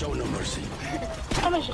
Show no mercy. ماشي